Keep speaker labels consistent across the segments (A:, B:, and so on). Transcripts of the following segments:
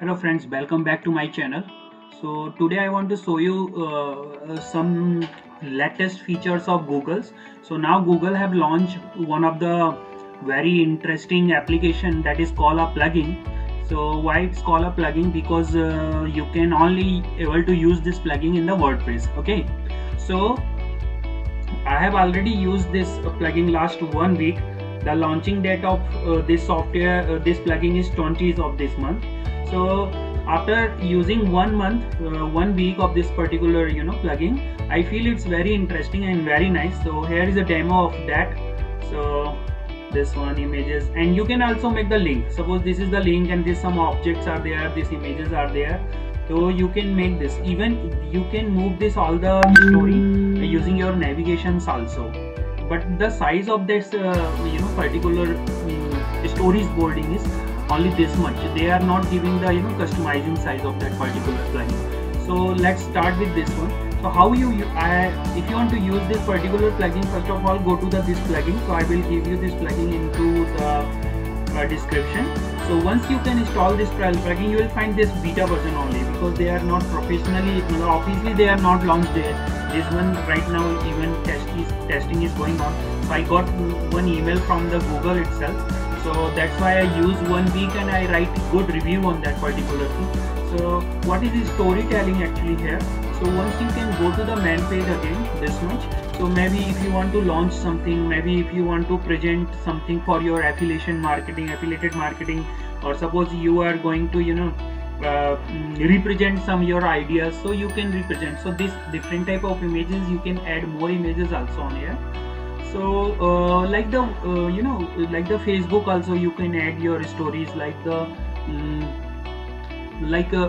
A: hello friends welcome back to my channel. So today i want to show you uh, some latest features of google's. So now google have launched one of the very interesting application that is called a plugin. So why it's called a plugin? Because uh, you can only able to use this plugin in the wordpress okay? So i have already used this plugin last one week. The launching date of uh, this software uh, this plugin is 20th of this month so after using one month uh, one week of this particular you know plugin i feel it's very interesting and very nice. So here is a demo of that. So this one images. And you can also make the link. Suppose this is the link and this some objects are there these images are there. So you can make this. Even you can move this all the story using your navigations also. But the size of this uh, you know particular um, stories boarding is only this much. They are not giving the you know customizing size of that particular plugin so let's start with this one. So how you I, if you want to use this particular plugin first of all go to the this plugin. So i will give you this plugin into the uh, description. So once you can install this plugin you will find this beta version only because they are not professionally obviously they are not launched yet this one right now even test is, testing is going on. So i got one email from the google itself so that's why I use one week and I write good review on that particular thing. So what is the storytelling actually here? So once you can go to the main page again this much. So maybe if you want to launch something maybe if you want to present something for your affiliation marketing affiliated marketing or suppose you are going to you know uh, represent some your ideas so you can represent. So this different type of images you can add more images also on here so uh, like the uh, you know like the facebook also you can add your stories like the um, like uh,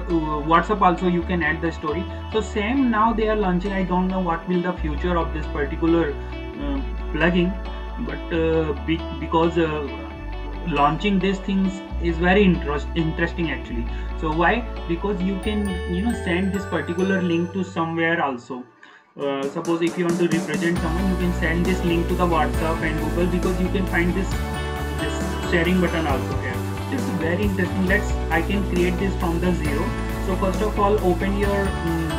A: whatsapp also you can add the story. So same now they are launching i don't know what will the future of this particular uh, plugin but uh, be because uh, launching these things is very interest interesting actually. So why? Because you can you know send this particular link to somewhere also uh, suppose if you want to represent someone you can send this link to the whatsapp and google because you can find this this sharing button also here it's very interesting. Let's i can create this from the zero. So first of all open your um,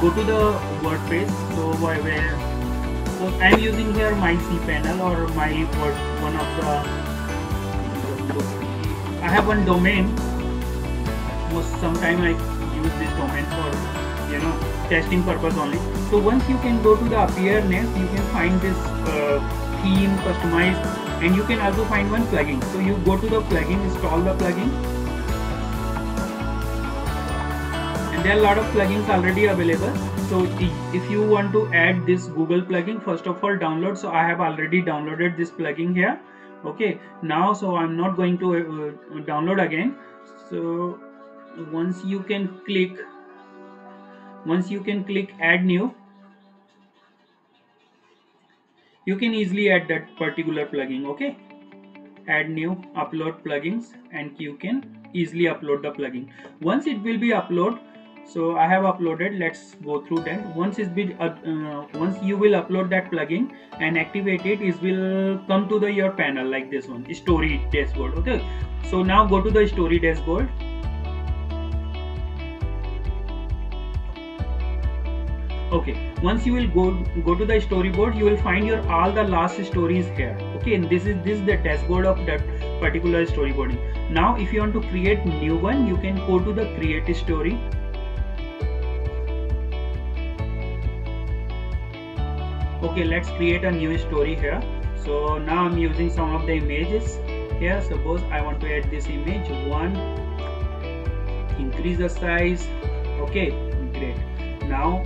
A: go to the wordpress. So where so i'm using here my cpanel or my word one of the i have one domain. Most sometime i use this domain for you know testing purpose only. So once you can go to the appearance you can find this uh, theme customized and you can also find one plugin. So you go to the plugin install the plugin. And there are a lot of plugins already available. So if you want to add this google plugin first of all download. So i have already downloaded this plugin here. Okay. Now so i'm not going to uh, download again. So once you can click once you can click add new you can easily add that particular plugin okay? Add new upload plugins and you can easily upload the plugin. Once it will be upload so i have uploaded let's go through that. Once it's been uh, uh, once you will upload that plugin and activate it it will come to the your panel like this one story dashboard okay? So now go to the story dashboard okay once you will go go to the storyboard you will find your all the last stories here. Okay and this is this is the dashboard of that particular storyboarding. Now if you want to create new one you can go to the create story. Okay let's create a new story here. So now i'm using some of the images here. Suppose i want to add this image. One increase the size. Okay great. Now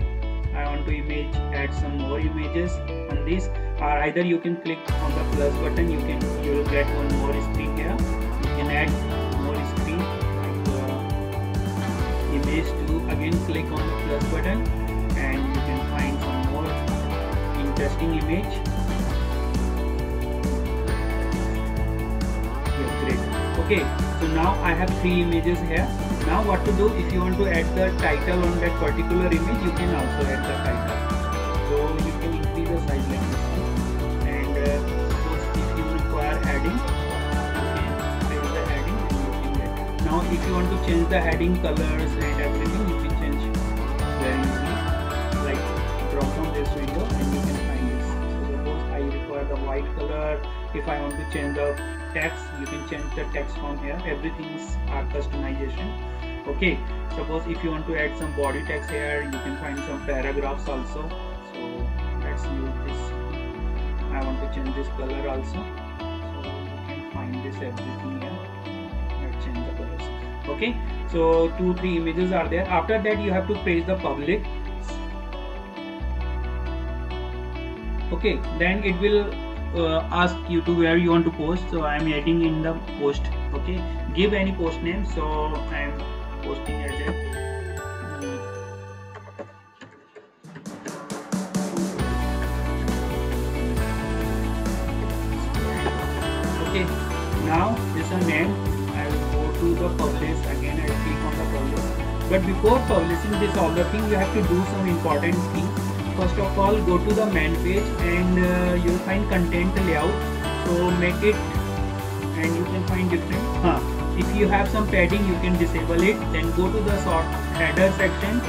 A: I want to image add some more images on this. Or either you can click on the plus button. You can you will get one more screen here. You can add more screen like uh, image to again click on the plus button. And you can find some more interesting image. Yeah, great. Okay so now I have three images here now what to do? If you want to add the title on that particular image you can also add the title. So you can increase the size like this. And uh, suppose if you require adding you can the adding and you can get now if you want to change the heading colors and everything you can change. Very easily like drop down this window white color. If I want to change the text you can change the text from here. Everything is our customization. Okay suppose if you want to add some body text here you can find some paragraphs also. So let's use this. I want to change this color also. So you can find this everything here. Let's change the colors. Okay so two three images are there. After that you have to press the public. Okay then it will uh, ask you to where you want to post. So i am adding in the post okay? Give any post name so i am posting as a okay now this is a name I will go to the publish again I click on the publish. But before publishing this all the thing you have to do some important thing first of all go to the main page and uh, you'll find content layout. So make it and you can find different. Huh. if you have some padding you can disable it. Then go to the sort header section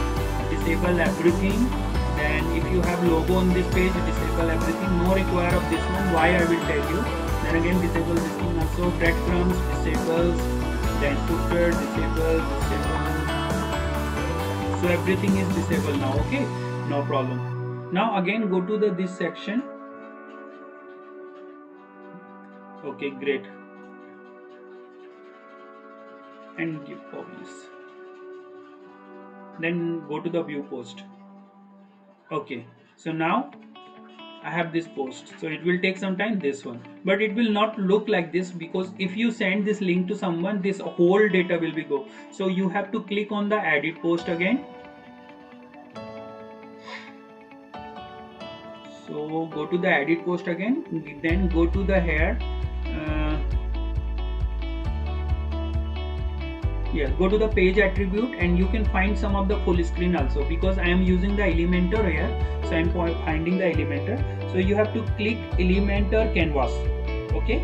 A: disable everything. Then if you have logo on this page disable everything. No require of this one. Why I will tell you. Then again disable this thing also. Breadcrumbs disables then footer disable disable so everything is disabled now okay? No problem now again go to the this section. Okay great. And give publish then go to the view post. Okay so now I have this post. So it will take some time this one. But it will not look like this because if you send this link to someone this whole data will be go. So you have to click on the edit post again so go to the edit post again then go to the here uh, go to the page attribute and you can find some of the full screen also because I am using the Elementor here. So I'm finding the Elementor. So you have to click Elementor canvas okay?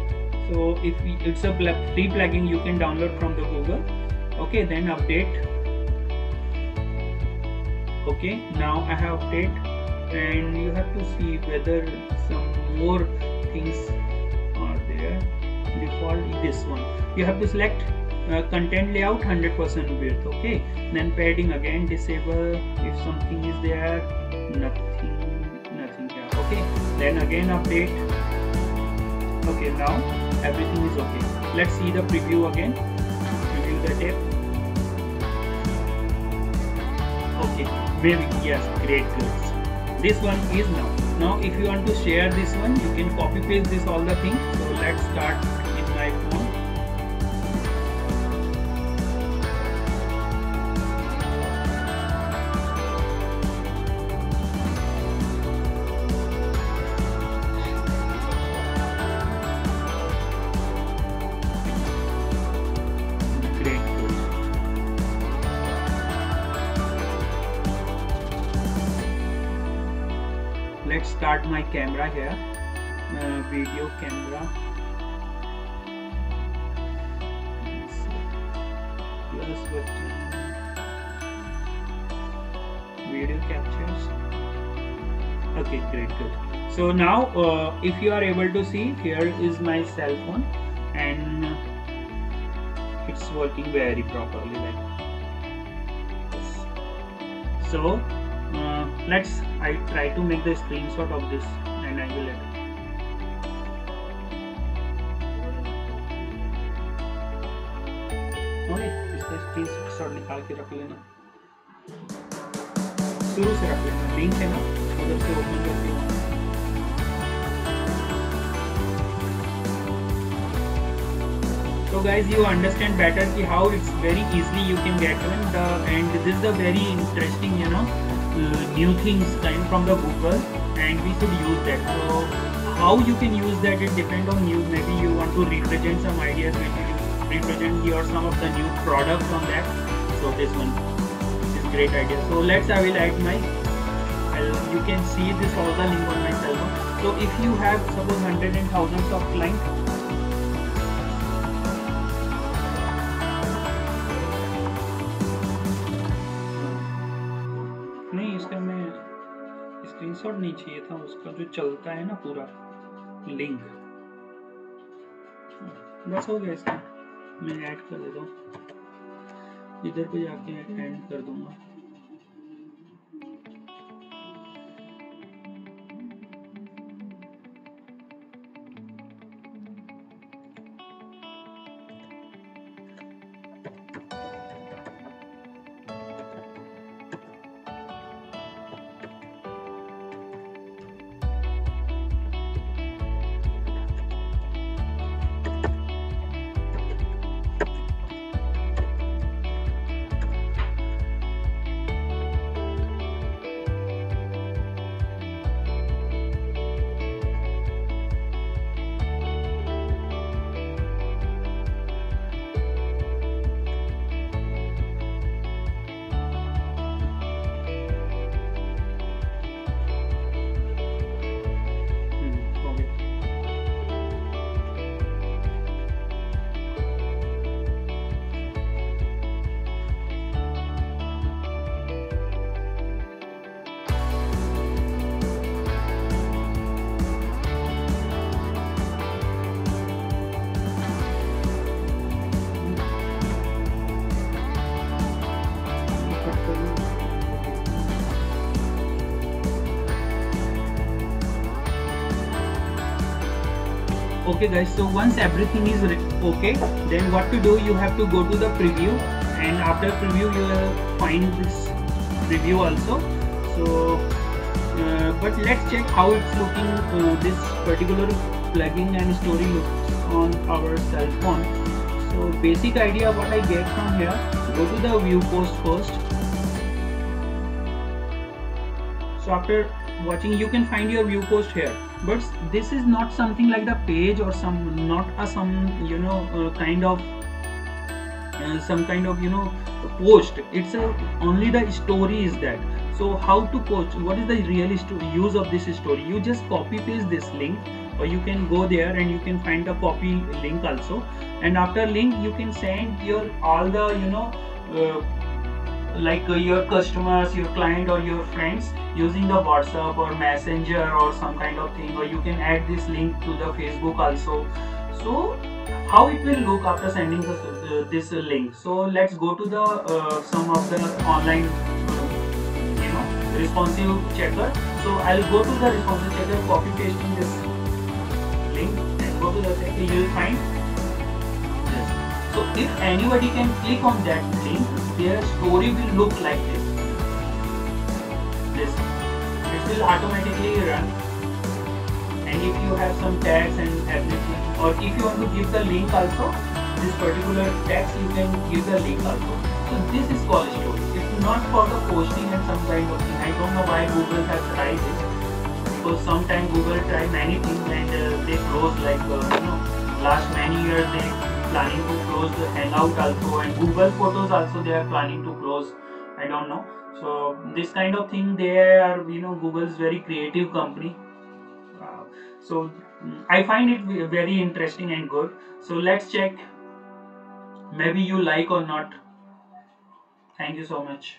A: So if it's a free plugin you can download from the Google. Okay then update. Okay now I have update and you have to see whether some more things are there default this one. You have to select uh, content layout 100% width okay? Then padding again disable. If something is there nothing nothing here okay? Then again update. Okay now everything is okay. Let's see the preview again. Preview the tape okay maybe yes great good this one is now. Now if you want to share this one you can copy paste this all the things. So let's start start my camera here. Uh, video camera. Plus video captures. Okay great good. So now uh, if you are able to see here is my cell phone and it's working very properly like this. So uh, let's I try to make the screenshot of this and I will edit okay इसका screenshot निकाल के रख लेना शुरू से रख लेना link है ना उधर से ओपन करके so guys you understand better how it's very easily you can get one the and this is the very interesting you know uh, uh, new things coming from the Google and we should use that. So how you can use that it depends on you. Maybe you want to represent some ideas, maybe represent your some of the new products on that. So this one is great idea. So let's I will add my you can see this all the link on my cell phone. So if you have suppose hundred and thousands of clients नहीं चाहिए था उसका, जो चलता है ना पूरा link. बस हो गया इसका। मैं ऐड कर देता हूँ। इधर पे जाके एंड कर दूँगा। Okay guys so once everything is okay then what to do? You have to go to the preview and after preview you will find this preview also. So uh, but let's check how it's looking uh, this particular plugin and story looks on our cell phone. So basic idea what i get from here go to the view post first. So after watching you can find your view post here. But this is not something like the page or some not a some you know uh, kind of uh, some kind of you know post. It's a only the story is that. So how to post? What is the real use of this story? You just copy paste this link or you can go there and you can find the copy link also. And after link you can send your all the you know uh, like uh, your customers your client or your friends using the whatsapp or messenger or some kind of thing or you can add this link to the facebook also. So how it will look after sending this, uh, this link? So let's go to the uh, some of the online you know responsive checker. So i'll go to the responsive checker copy pasting this link and go to the checker you will find. This so if anybody can click on that their story will look like this. This. It will automatically run. And if you have some tags and everything, or if you want to give the link also, this particular text you can give the link also. So this is called story. It's not for the posting and some kind of thing. I don't know why Google has tried this. Because sometimes Google try many things and uh, they close like uh, you know last many years they planning to close the hangout also and google photos also they are planning to close. I don't know. So this kind of thing they are you know google's very creative company. Uh, so i find it very interesting and good. So let's check. Maybe you like or not. Thank you so much